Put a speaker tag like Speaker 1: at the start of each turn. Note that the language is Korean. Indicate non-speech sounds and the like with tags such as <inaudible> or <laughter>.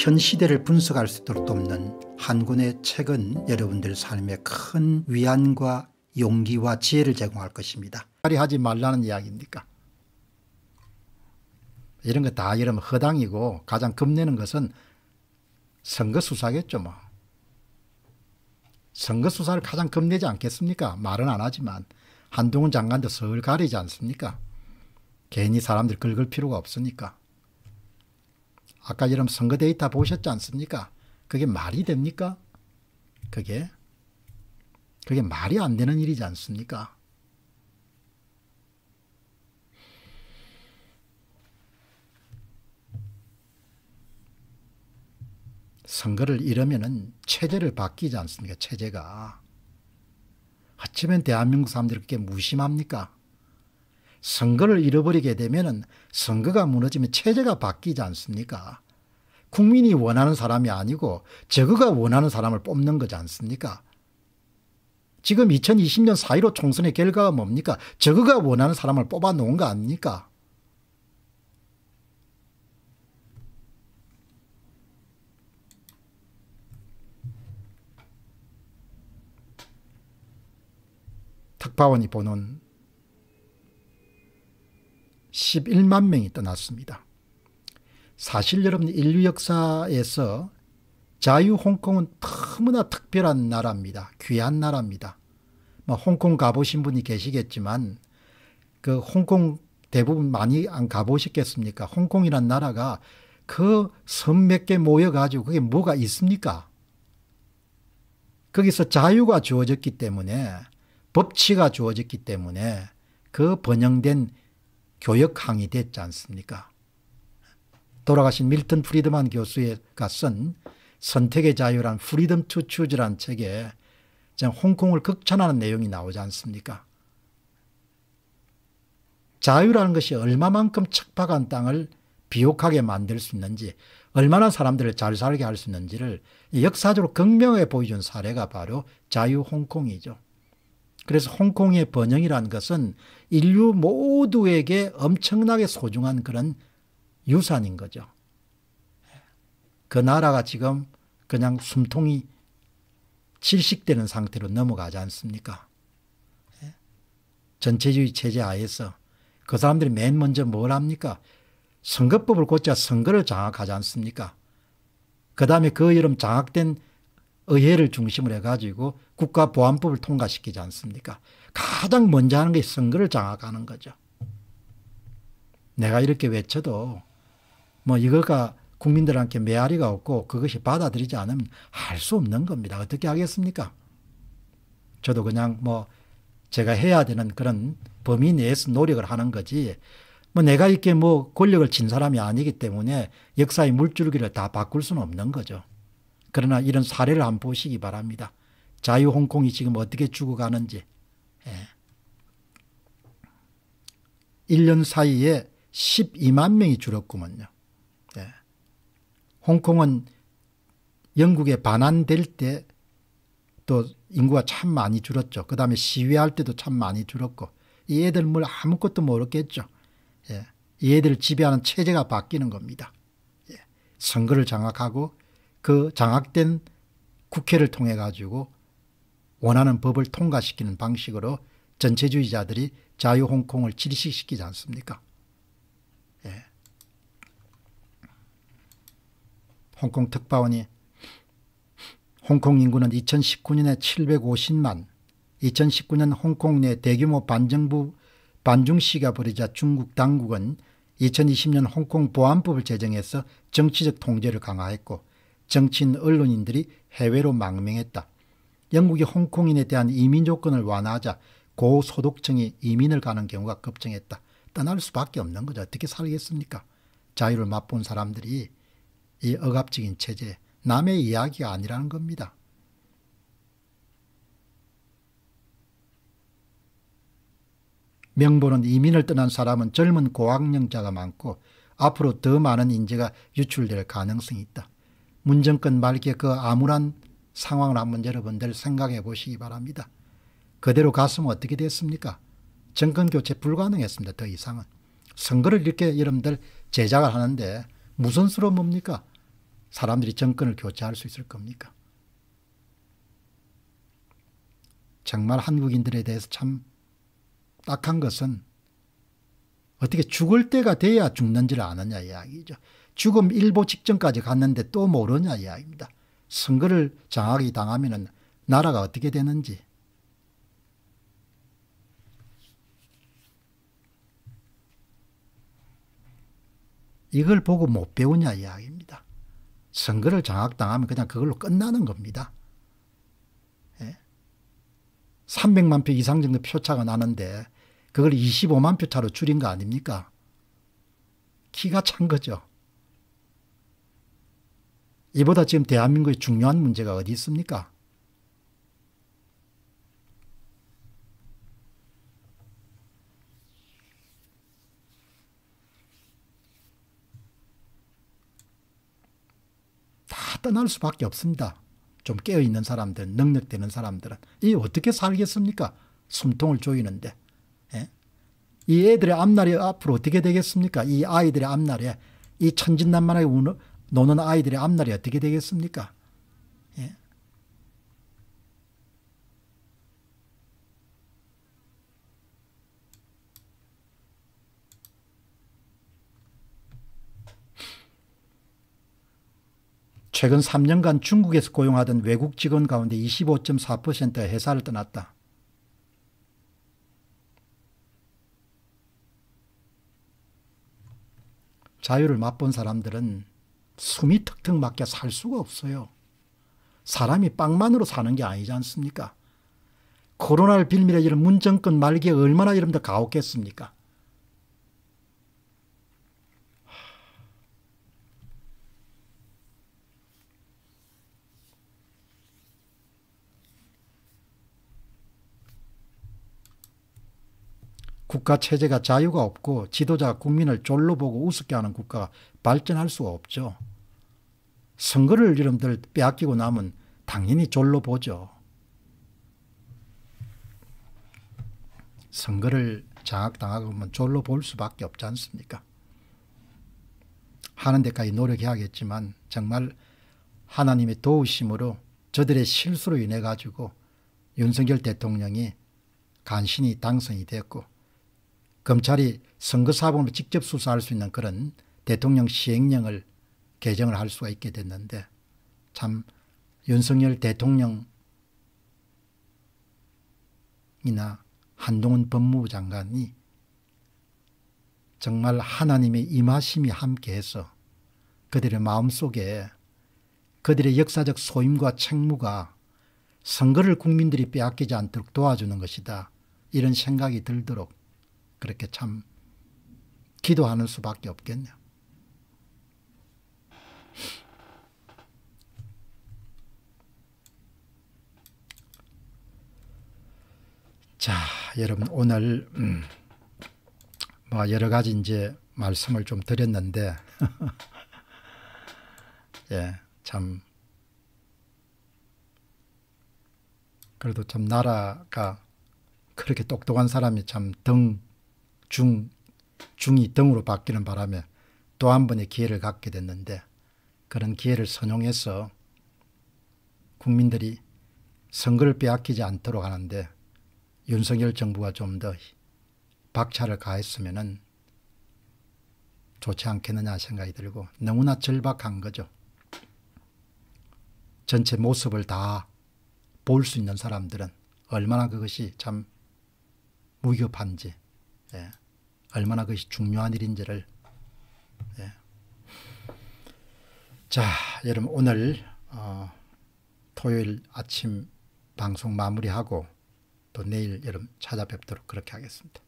Speaker 1: 현 시대를 분석할 수 있도록 돕는 한 권의 책은 여러분들 삶에 큰 위안과 용기와 지혜를 제공할 것입니다. 하지 말라는 이야기입니까? 이런 거 다 이러면 허당이고 가장 겁내는 것은 선거 수사겠죠 뭐. 선거 수사를 가장 겁내지 않겠습니까? 말은 안 하지만 한동훈 장관도 서울 가리지 않습니까? 괜히 사람들 긁을 필요가 없으니까. 아까 여러분 선거 데이터 보셨지 않습니까? 그게 말이 됩니까? 그게 그게 말이 안 되는 일이지 않습니까? 선거를 잃으면 체제를 바뀌지 않습니까? 체제가. 어쩌면 대한민국 사람들이 그렇게 무심합니까? 선거를 잃어버리게 되면 선거가 무너지면 체제가 바뀌지 않습니까? 국민이 원하는 사람이 아니고 저거가 원하는 사람을 뽑는 거지 않습니까? 지금 2020년 4.15 총선의 결과가 뭡니까? 저거가 원하는 사람을 뽑아 놓은 거 아닙니까? 특파원이 보는 11만 명이 떠났습니다. 사실 여러분 인류 역사에서 자유 홍콩은 너무나 특별한 나라입니다. 귀한 나라입니다. 뭐 홍콩 가보신 분이 계시겠지만 그 홍콩 대부분 많이 안 가보셨겠습니까? 홍콩이란 나라가 그 섬 몇 개 모여가지고 그게 뭐가 있습니까? 거기서 자유가 주어졌기 때문에 법치가 주어졌기 때문에 그 번영된 교역항이 됐지 않습니까? 돌아가신 밀턴 프리드만 교수가 쓴 선택의 자유란 Freedom to Choose란 책에 홍콩을 극찬하는 내용이 나오지 않습니까? 자유라는 것이 얼마만큼 척박한 땅을 비옥하게 만들 수 있는지 얼마나 사람들을 잘 살게 할 수 있는지를 역사적으로 극명하게 보여준 사례가 바로 자유 홍콩이죠. 그래서 홍콩의 번영이라는 것은 인류 모두에게 엄청나게 소중한 그런 유산인 거죠. 그 나라가 지금 그냥 숨통이 질식되는 상태로 넘어가지 않습니까? 전체주의 체제 하에서 그 사람들이 맨 먼저 뭘 합니까? 선거법을 고쳐 선거를 장악하지 않습니까? 그 다음에 그 여름 장악된 의회를 중심으로 해가지고 국가보안법을 통과시키지 않습니까? 가장 먼저 하는 게 선거를 장악하는 거죠. 내가 이렇게 외쳐도 뭐 이거가 국민들한테 메아리가 없고 그것이 받아들이지 않으면 할 수 없는 겁니다. 어떻게 하겠습니까? 저도 그냥 뭐 제가 해야 되는 그런 범위 내에서 노력을 하는 거지 뭐 내가 이렇게 뭐 권력을 진 사람이 아니기 때문에 역사의 물줄기를 다 바꿀 수는 없는 거죠. 그러나 이런 사례를 한번 보시기 바랍니다. 자유 홍콩이 지금 어떻게 죽어가는지. 예. 1년 사이에 12만 명이 줄었구먼요. 예. 홍콩은 영국에 반환될 때 또 인구가 참 많이 줄었죠. 그 다음에 시위할 때도 참 많이 줄었고 이 애들 뭘 아무것도 모르겠죠. 예. 이 애들을 지배하는 체제가 바뀌는 겁니다. 예. 선거를 장악하고 그 장악된 국회를 통해 가지고 원하는 법을 통과시키는 방식으로 전체주의자들이 자유 홍콩을 질식시키지 않습니까? 예. 홍콩 특파원이 홍콩 인구는 2019년에 750만 2019년 홍콩 내 대규모 반정부 반중 시가 벌이자 중국 당국은 2020년 홍콩 보안법을 제정해서 정치적 통제를 강화했고 정치인 언론인들이 해외로 망명했다. 영국이 홍콩인에 대한 이민 조건을 완화하자 고소득층이 이민을 가는 경우가 급증했다. 떠날 수밖에 없는 거죠. 어떻게 살겠습니까? 자유를 맛본 사람들이 이 억압적인 체제, 남의 이야기가 아니라는 겁니다. 명보는 이민을 떠난 사람은 젊은 고학령자가 많고 앞으로 더 많은 인재가 유출될 가능성이 있다. 문정권 말기에 그 암울한 상황을 한번 여러분들 생각해 보시기 바랍니다. 그대로 갔으면 어떻게 됐습니까? 정권교체 불가능했습니다. 더 이상은. 선거를 이렇게 여러분들 제작을 하는데 무슨 수로 뭡니까? 사람들이 정권을 교체할 수 있을 겁니까? 정말 한국인들에 대해서 참 딱한 것은 어떻게 죽을 때가 돼야 죽는지를 아느냐 이야기죠. 죽음 일보 직전까지 갔는데 또 모르냐 이야기입니다. 선거를 장악이 당하면 나라가 어떻게 되는지 이걸 보고 못 배우냐 이야기입니다. 선거를 장악당하면 그냥 그걸로 끝나는 겁니다. 예? 300만 표 이상 정도 표차가 나는데 그걸 25만 표 차로 줄인 거 아닙니까? 키가 찬 거죠. 이보다 지금 대한민국의 중요한 문제가 어디 있습니까? 다 떠날 수밖에 없습니다. 좀 깨어있는 사람들, 능력되는 사람들은. 이 어떻게 살겠습니까? 숨통을 조이는데. 이 애들의 앞날이 앞으로 어떻게 되겠습니까? 이 아이들의 앞날에 이 천진난만하게 노는 아이들의 앞날이 어떻게 되겠습니까? 예. 최근 3년간 중국에서 고용하던 외국 직원 가운데 25.4%가 회사를 떠났다. 자유를 맛본 사람들은 숨이 턱턱 막혀 살 수가 없어요. 사람이 빵만으로 사는 게 아니지 않습니까? 코로나를 빌미로 이런 문정권 말기에 얼마나 여러분들 가혹했습니까? 국가 체제가 자유가 없고 지도자가 국민을 졸로 보고 우습게 하는 국가가 발전할 수가 없죠. 선거를 여러분들 빼앗기고 나면 당연히 졸로 보죠. 선거를 장악당하고 면 졸로 볼 수밖에 없지 않습니까? 하는 데까지 노력해야겠지만 정말 하나님의 도우심으로 저들의 실수로 인해 가지고 윤석열 대통령이 간신히 당선이 됐고 검찰이 선거사범을 직접 수사할 수 있는 그런 대통령 시행령을 개정을 할 수가 있게 됐는데 참 윤석열 대통령이나 한동훈 법무부 장관이 정말 하나님의 임하심이 함께해서 그들의 마음속에 그들의 역사적 소임과 책무가 선거를 국민들이 빼앗기지 않도록 도와주는 것이다. 이런 생각이 들도록 그렇게 참 기도하는 수밖에 없겠네 자, 여러분 오늘 음, 뭐 여러 가지 이제 말씀을 좀 드렸는데 <laughs> 예, 참 그래도 참 나라가 그렇게 똑똑한 사람이 참 등 중, 중이 등으로 바뀌는 바람에 또 한 번의 기회를 갖게 됐는데 그런 기회를 선용해서 국민들이 선거를 빼앗기지 않도록 하는데 윤석열 정부가 좀 더 박차를 가했으면 좋지 않겠느냐 생각이 들고 너무나 절박한 거죠. 전체 모습을 다 볼 수 있는 사람들은 얼마나 그것이 참 무협한지 예. 얼마나 그것이 중요한 일인지를 예. 자 여러분 오늘 어, 토요일 아침 방송 마무리하고 또 내일 여러분 찾아뵙도록 그렇게 하겠습니다.